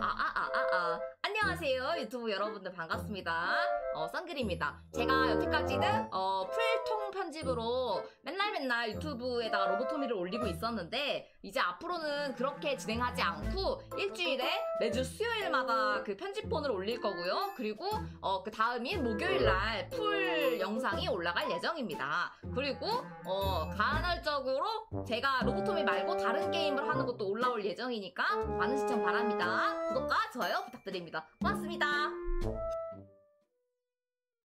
아, 아, 아, 아. 안녕하세요. 유튜브 여러분들 반갑습니다. 어, 썬글입니다. 제가 여태까지는, 어, 풀통 편집으로 맨날 맨날 유튜브에다가 로보토미를 올리고 있었는데, 이제 앞으로는 그렇게 진행하지 않고, 일주일에 매주 수요일마다 그 편집본을 올릴 거고요. 그리고, 어, 그 다음인 목요일날 풀 영상이 올라갈 예정입니다. 그리고, 어, 간헐적으로 제가 로보토미 말고 다른 게임을 하는 것도 올라올 예정이니까, 많은 시청 바랍니다. 구독과 좋아요 부탁드립니다. 고맙습니다.